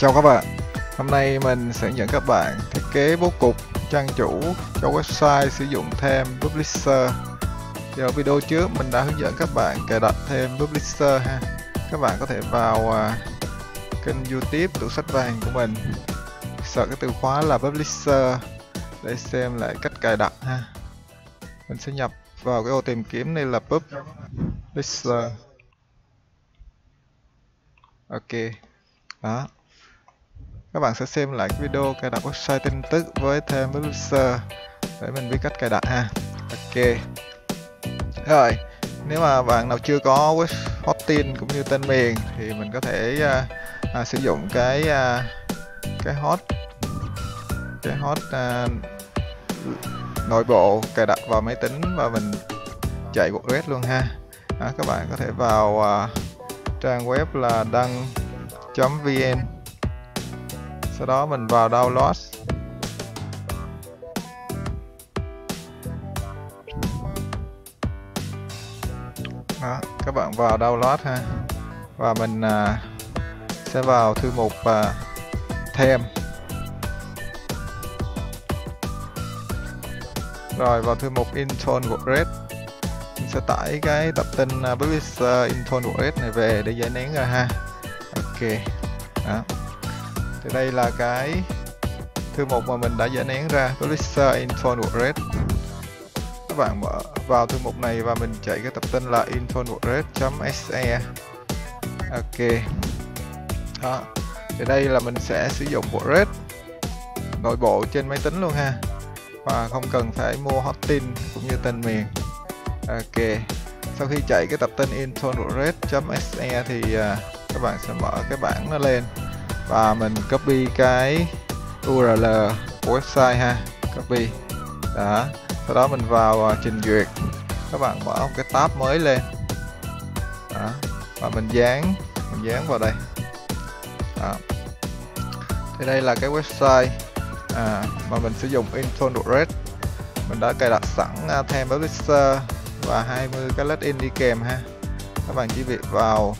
Chào các bạn. Hôm nay mình sẽ dẫn các bạn thiết kế bố cục, trang chủ cho website sử dụng thêm Publisher. Thì ở video trước mình đã hướng dẫn các bạn cài đặt thêm Publisher ha. Các bạn có thể vào à, kênh youtube tủ sách vàng của mình. Sợ cái từ khóa là Publisher để xem lại cách cài đặt ha. Mình sẽ nhập vào cái ô tìm kiếm này là Publisher. Ok. Đó các bạn sẽ xem lại cái video cài đặt website tin tức với thêm publisher để mình biết cách cài đặt ha. Ok. Rồi nếu mà bạn nào chưa có web hosting cũng như tên miền thì mình có thể uh, à, sử dụng cái uh, cái hot cái hot uh, nội bộ cài đặt vào máy tính và mình chạy WordPress luôn ha. Đó, các bạn có thể vào uh, trang web là đăng.vn sau đó mình vào download. Đó, các bạn vào download ha. Và mình à, sẽ vào thư mục à, thêm. Rồi vào thư mục Intone WordPress mình sẽ tải cái tập tin à, uh, Publisher à, Intone WordPress này về để giải nén ra ha. Ok. Đó thì đây là cái thư mục mà mình đã giải nén ra Publisher info red các bạn mở vào thư mục này và mình chạy cái tập tin là info red.se ok. Đó. Thì đây là mình sẽ sử dụng bộ red nội bộ trên máy tính luôn ha. Và không cần phải mua hosting cũng như tên miền. Ok. Sau khi chạy cái tập tin info red.se thì uh, các bạn sẽ mở cái bảng nó lên và mình copy cái URL của website ha. Copy. Đó. Sau đó mình vào uh, trình duyệt. Các bạn mở một cái tab mới lên. Đó. và mình dán mình dán vào đây. Đó. thì đây là cái website à, mà mình sử dụng Intune Red mình đã cài đặt sẵn uh, thêm publisher và 20 cái plugin đi kèm ha. Các bạn chỉ việc vào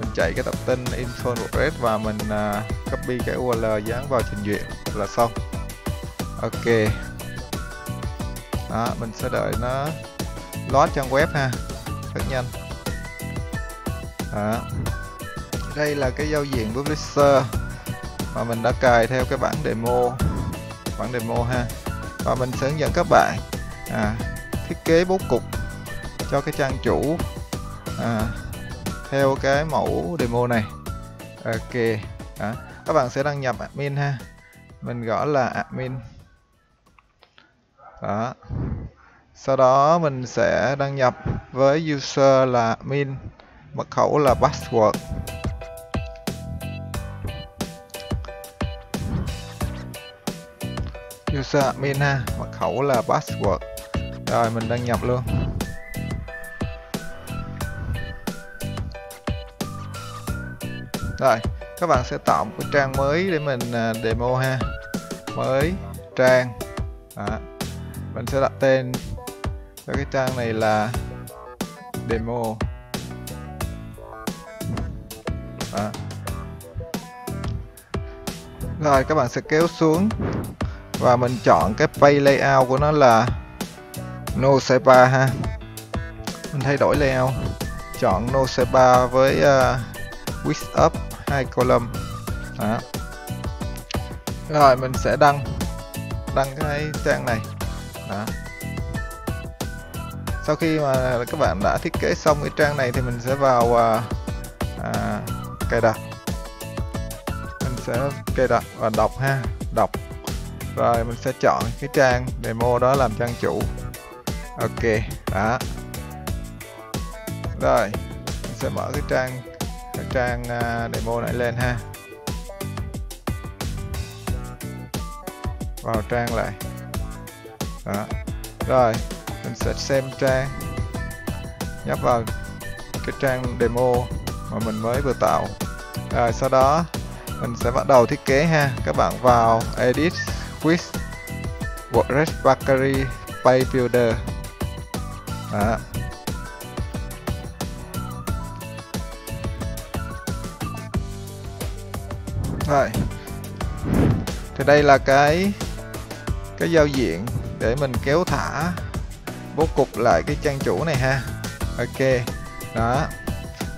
mình chạy cái tập tin Intune WordPress và mình uh, copy cái URL dán vào trình duyệt là xong. Ok. Đó mình sẽ đợi nó load trang web ha. Rất nhanh. Đó. đây là cái giao diện publisher mà mình đã cài theo cái bản demo bản demo ha. Và mình sẽ hướng dẫn các bạn à, thiết kế bố cục cho cái trang chủ à, theo cái mẫu demo này. Ok, đó. các bạn sẽ đăng nhập admin ha. Mình gõ là admin. Đó. Sau đó mình sẽ đăng nhập với user là admin, mật khẩu là password. User admin ha, mật khẩu là password. Rồi mình đăng nhập luôn. Rồi các bạn sẽ tạo một cái trang mới để mình à, demo ha. Mới trang. Đó. mình sẽ đặt tên. Cho cái trang này là demo. Đó. rồi các bạn sẽ kéo xuống. Và mình chọn cái page layout của nó là no sidebar ha. Mình thay đổi layout. Chọn no sidebar với à, uh, width up hai column. Đó. rồi mình sẽ đăng đăng cái trang này. Đó. sau khi mà các bạn đã thiết kế xong cái trang này thì mình sẽ vào uh, à, cài đặt. Mình sẽ cài đặt và đọc ha đọc. Rồi mình sẽ chọn cái trang demo đó làm trang chủ. Ok đó. Rồi mình sẽ mở cái trang cái trang à, demo này lên ha. Vào trang lại. Đó. Rồi, mình sẽ xem trang. Nhấp vào cái trang demo mà mình mới vừa tạo. Rồi, sau đó mình sẽ bắt đầu thiết kế ha. Các bạn vào edit with WordPress Bakery Page Builder đó. Rồi thì đây là cái cái giao diện để mình kéo thả. Bố cục lại cái trang chủ này ha. Ok đó.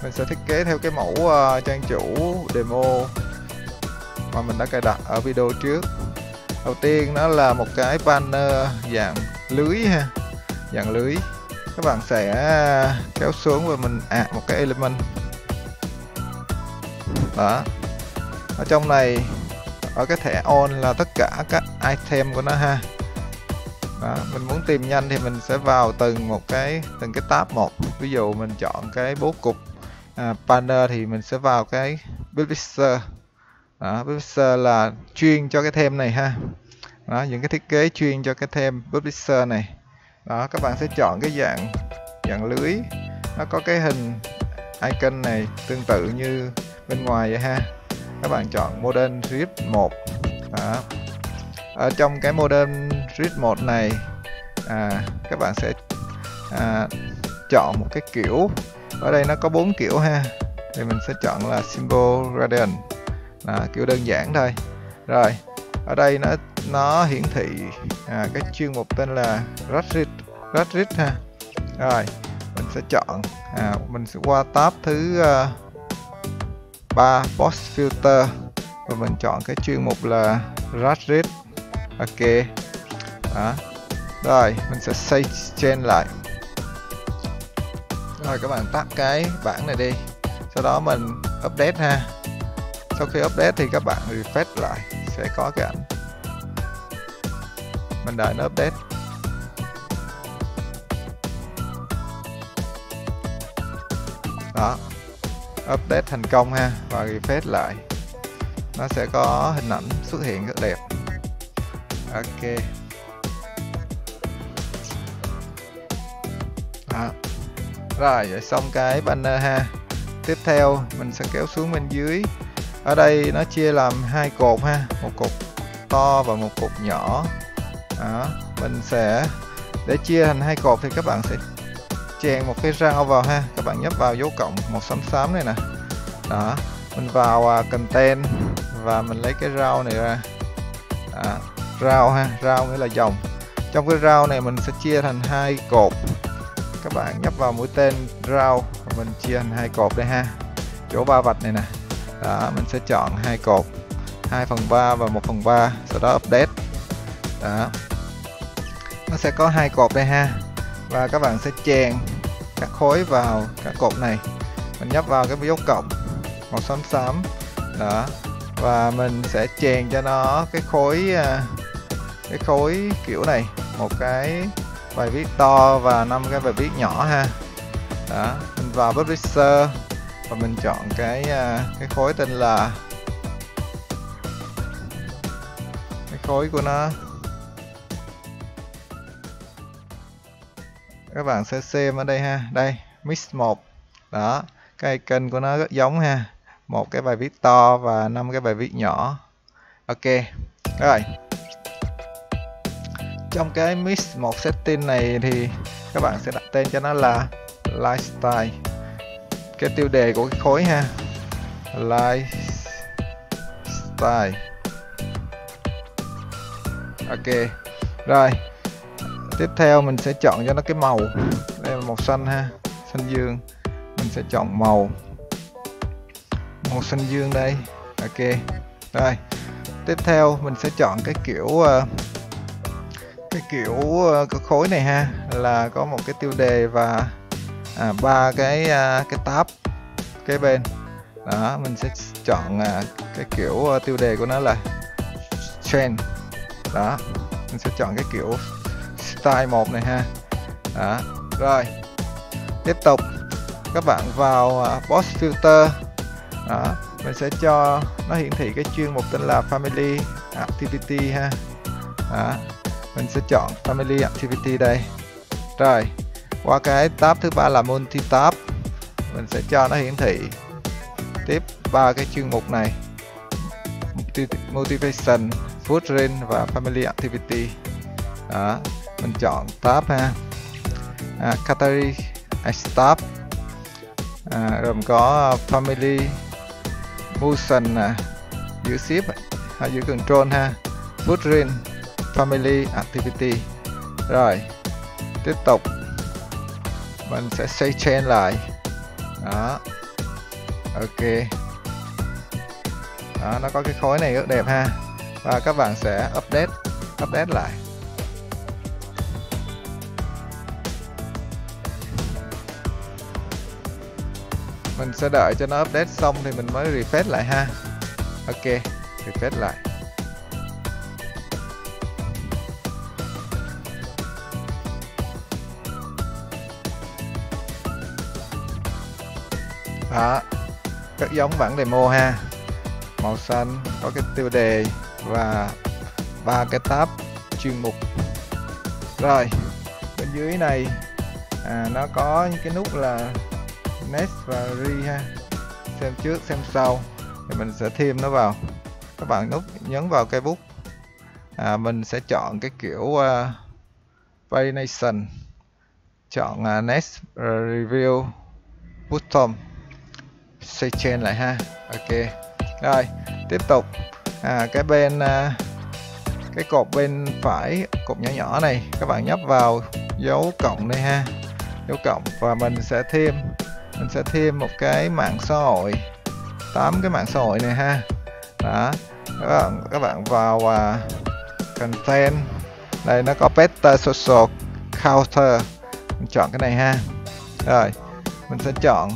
Mình sẽ thiết kế theo cái mẫu uh, trang chủ demo mà mình đã cài đặt ở video trước. Đầu tiên nó là một cái banner dạng lưới ha dạng lưới. Các bạn sẽ ờ, kéo xuống và mình ạ à, một cái element. Đó ở trong này ở cái thẻ on là tất cả các item của nó ha. Đó, mình muốn tìm nhanh thì mình sẽ vào từng một cái từng cái tab một. Ví dụ mình chọn cái bố cục à, banner thì mình sẽ vào cái publisher đó, publisher là chuyên cho cái thêm này ha. Đó, những cái thiết kế chuyên cho cái thêm publisher này. Đó các bạn sẽ chọn cái dạng dạng lưới. Nó có cái hình icon này tương tự như bên ngoài vậy ha các bạn chọn modern grid 1 đó. ở trong cái modern grid 1 này à, các bạn sẽ à, chọn một cái kiểu. Ở đây nó có bốn kiểu ha. Thì mình sẽ chọn là symbol gradient là kiểu đơn giản thôi. Rồi ở đây nó nó hiển thị à, cái chuyên mục tên là Radrit Radrit ha. Rồi mình sẽ chọn à, mình sẽ qua tab thứ uh, 3 post filter. Và mình chọn cái chuyên mục là Radrit ok. Đó. Rồi, mình sẽ save change lại. Rồi, các bạn tắt cái bảng này đi. Sau đó mình update ha. Sau khi update thì các bạn refresh lại. Sẽ có cái ảnh. Mình đợi nó update. Đó update thành công ha, và refresh lại nó sẽ có hình ảnh xuất hiện rất đẹp ok à. rồi, vậy xong cái banner ha tiếp theo, mình sẽ kéo xuống bên dưới ở đây nó chia làm hai cột ha, một cột to và một cột nhỏ đó. mình sẽ, để chia thành hai cột thì các bạn sẽ chèn một cái rau vào ha. Các bạn nhấp vào dấu cộng một xám xám này nè. Đó mình vào à, uh, content và mình lấy cái rau này ra. À, rau ha rau nghĩa là dòng. Trong cái rau này mình sẽ chia thành hai cột. Các bạn nhấp vào mũi tên rau mình chia thành hai cột đây ha. Chỗ ba vạch này nè. Đó mình sẽ chọn hai cột 2 phần 3 và 1 phần 3 sau đó update. Đó. Nó sẽ có hai cột đây ha. Và các bạn sẽ chèn các khối vào các cột này. Mình nhấp vào cái dấu cộng màu xám xám. Đó. Và mình sẽ chèn cho nó cái khối à, cái khối kiểu này, một cái bài viết to và năm cái bài viết nhỏ ha. Đó. Mình vào publisher và mình chọn cái à, cái khối tên là, cái khối của nó. Các bạn sẽ xem ở đây ha. Đây mix 1 đó, cái icon của nó rất giống ha. Một cái bài viết to và năm cái bài viết nhỏ. Ok, rồi. Trong cái mix một setting này thì các bạn sẽ đặt tên cho nó là lifestyle. Cái tiêu đề của cái khối ha. Lifestyle. Ok, rồi tiếp theo mình sẽ chọn cho nó cái màu. Đây là màu xanh ha xanh dương. Mình sẽ chọn màu. Màu xanh dương đây. Ok. Rồi. Tiếp theo mình sẽ chọn cái kiểu uh, cái kiểu uh, cái khối này ha là có một cái tiêu đề và à, ba cái uh, cái tab cái bên. Đó mình sẽ chọn uh, cái kiểu uh, tiêu đề của nó là trend. Đó mình sẽ chọn cái kiểu style một này ha. Đó, rồi. Tiếp tục, các bạn vào à, post filter. Đó, mình sẽ cho nó hiển thị cái chuyên mục tên là family activity ha. Đó, mình sẽ chọn family activity đây. Rồi, qua cái tab thứ ba là multi tab mình sẽ cho nó hiển thị tiếp ba cái chuyên mục này. Motivation food range và family activity. Đó mình chọn tab ha. À, category à, tab à, gồm có à, family motion à, giữ ship à, hay giữ control ha. Footprint family activity. Rồi tiếp tục. Mình sẽ xây chain lại. Đó. Ok. Đó nó có cái khối này rất đẹp ha. Và các bạn sẽ update update lại. Mình sẽ đợi cho nó update xong thì mình mới refresh lại ha. Ok refresh lại. Đó các giống bản demo ha. Màu xanh có cái tiêu đề và ba cái tab chuyên mục. Rồi bên dưới này à, nó có những cái nút là next và re ha. Xem trước xem sau. Thì mình sẽ thêm nó vào. Các bạn nút nhấn vào cây bút. À, mình sẽ chọn cái kiểu à, uh, variation chọn à, uh, next uh, review button xây chain lại ha. Ok. Rồi tiếp tục. À, cái bên uh, cái cột bên phải cột nhỏ nhỏ này các bạn nhấp vào dấu cộng đây ha. Dấu cộng và mình sẽ thêm mình sẽ thêm một cái mạng xã hội tám cái mạng xã hội này ha. Đó các bạn các bạn vào uh, content. Đây nó có better social counter. Mình chọn cái này ha. Rồi mình sẽ chọn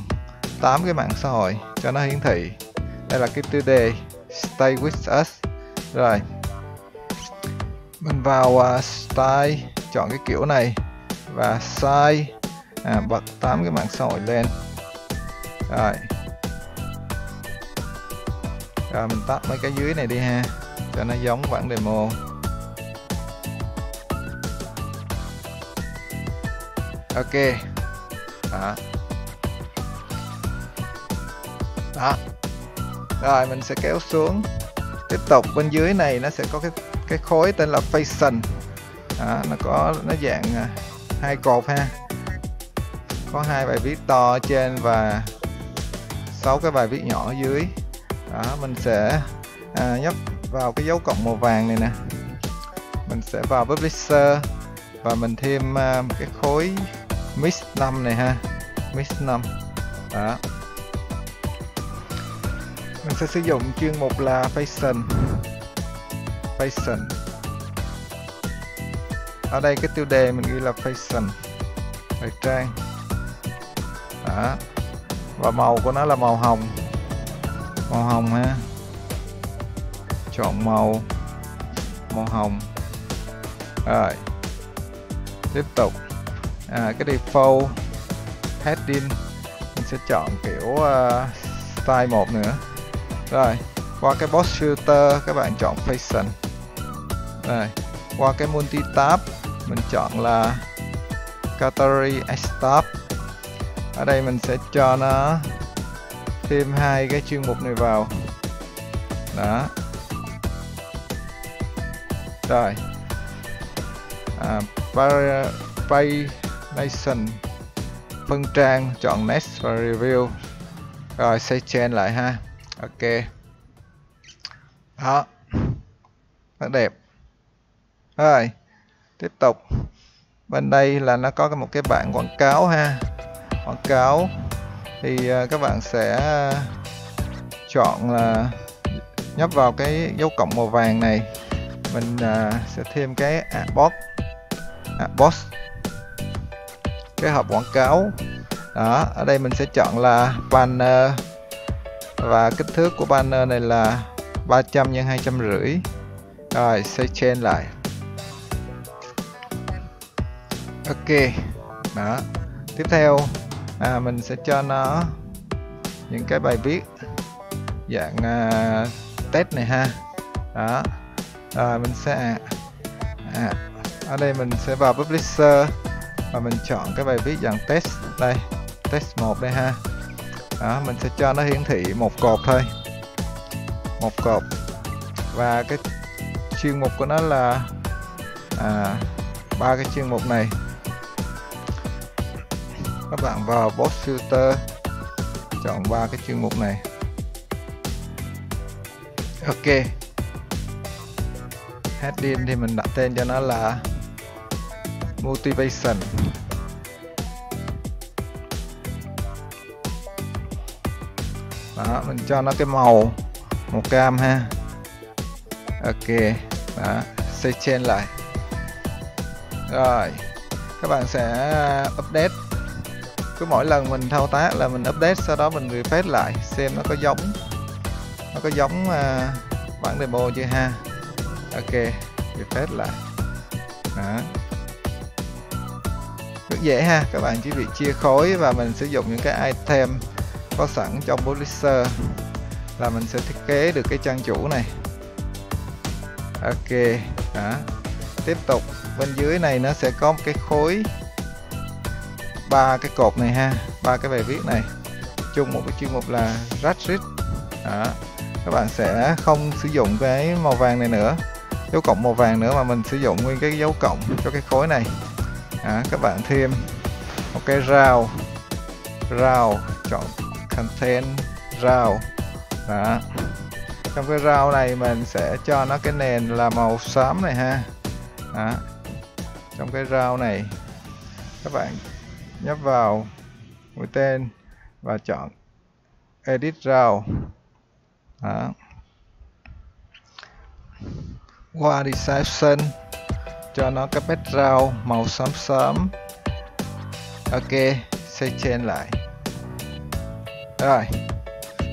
8 cái mạng xã hội cho nó hiển thị. Đây là cái tiêu đề stay with us. Rồi mình vào uh, style chọn cái kiểu này. Và size à, bật 8 cái mạng xã hội lên rồi. Rồi mình tắt mấy cái dưới này đi ha cho nó giống bản demo. Ok. Đó. Đó. Rồi mình sẽ kéo xuống. Tiếp tục bên dưới này nó sẽ có cái cái khối tên là fashion đó, nó có nó dạng à, hai cột ha. Có hai bài viết to ở trên và sáu cái bài viết nhỏ ở dưới. Đó mình sẽ à, nhấp vào cái dấu cộng màu vàng này nè. Mình sẽ vào publisher và mình thêm uh, cái khối mix 5 này ha. Mix 5 đó. Mình sẽ sử dụng chuyên mục là fashion. Fashion. Ở đây cái tiêu đề mình ghi là fashion. Thời trang. Đó và màu của nó là màu hồng. Màu hồng ha. Chọn màu. Màu hồng. Rồi. Tiếp tục. À, cái default heading mình sẽ chọn kiểu uh, style một nữa. Rồi. Qua cái box filter các bạn chọn fashion rồi. Qua cái multi tab mình chọn là category stop ở đây mình sẽ cho nó thêm hai cái chuyên mục này vào. Đó. Rồi. À, pay nation phân trang chọn next và review. Rồi xây chain lại ha. Ok. Đó. Rất đẹp. Rồi. Tiếp tục. Bên đây là nó có một cái bảng quảng cáo ha quảng cáo, thì à, các bạn sẽ à, chọn là nhấp vào cái dấu cộng màu vàng này. Mình à, sẽ thêm cái box box cái hộp quảng cáo. Đó, ở đây mình sẽ chọn là banner. Và kích thước của banner này là 300 x 250 rồi xây chain lại. Ok. Đó. Tiếp theo à, mình sẽ cho nó những cái bài viết dạng à, test này ha. Đó. Rồi mình sẽ à, à, ở đây mình sẽ vào publisher và mình chọn cái bài viết dạng test đây test 1 đây ha. Đó mình sẽ cho nó hiển thị một cột thôi. Một cột. Và cái chuyên mục của nó là à, ba cái chuyên mục này các bạn vào box filter. Chọn ba cái chuyên mục này. Ok. Heading thì mình đặt tên cho nó là motivation. Đó, mình cho nó cái màu màu cam ha. Ok, đó xây trên lại. Rồi, các bạn sẽ update cứ mỗi lần mình thao tác là mình update sau đó mình refresh lại xem nó có giống. Nó có giống uh, bản demo chưa ha? Ok refresh lại. Đó. Rất dễ ha các bạn chỉ việc chia khối và mình sử dụng những cái item có sẵn trong Publisher là mình sẽ thiết kế được cái trang chủ này. Ok đó. Tiếp tục bên dưới này nó sẽ có một cái khối ba cái cột này ha ba cái bài viết này. Chung một cái chuyên mục là Ratrit đó các bạn sẽ không sử dụng cái màu vàng này nữa. Dấu cộng màu vàng nữa mà mình sử dụng nguyên cái dấu cộng cho cái khối này. Đó, các bạn thêm một cái rào rào chọn content rào đó trong cái rau này mình sẽ cho nó cái nền là màu xám này ha. Đó. trong cái rau này các bạn nhấp vào mũi tên và chọn edit rau đó. qua design cho nó cái background màu xám xám. Ok xây trên lại. Rồi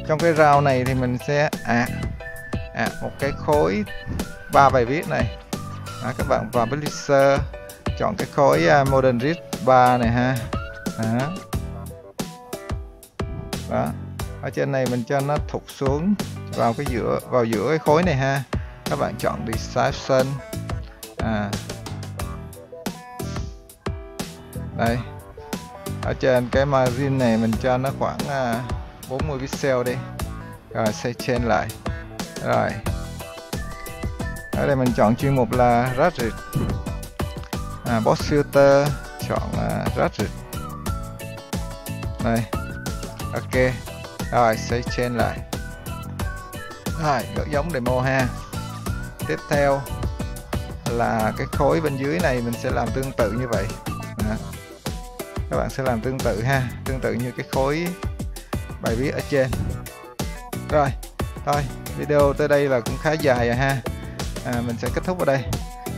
trong cái round này thì mình sẽ à, à một cái khối ba bài viết này. Đó, các bạn vào publisher chọn cái khối uh, modern read 3 này ha đó. đó. Ở trên này mình cho nó thụt xuống vào cái giữa vào giữa cái khối này ha. Các bạn chọn description à. Đây. Ở trên cái margin này mình cho nó khoảng à, 40 pixel đi. Rồi xây trên lại. Rồi. Ở đây mình chọn chuyên mục là Radrit à, box filter chọn à, uh, Radrit đây. Ok. Rồi xây trên lại. Rồi gỡ giống demo ha. Tiếp theo là cái khối bên dưới này mình sẽ làm tương tự như vậy. Đó. các bạn sẽ làm tương tự ha. Tương tự như cái khối bài viết ở trên. Rồi thôi video tới đây là cũng khá dài rồi ha. À, mình sẽ kết thúc ở đây.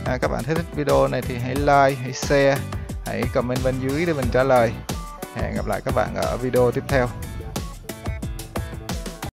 À, các bạn thích video này thì hãy like hãy share hãy comment bên dưới để mình trả lời hẹn gặp lại các bạn ở video tiếp theo.